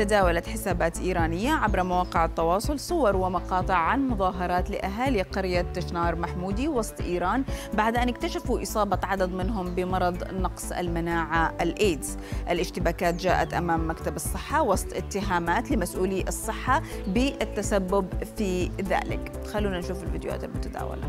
تداولت حسابات إيرانية عبر مواقع التواصل صور ومقاطع عن مظاهرات لأهالي قرية تشنار محمودي وسط إيران بعد أن اكتشفوا إصابة عدد منهم بمرض نقص المناعة الإيدز. الاشتباكات جاءت أمام مكتب الصحة وسط اتهامات لمسؤولي الصحة بالتسبب في ذلك. خلونا نشوف الفيديوهات المتداولة.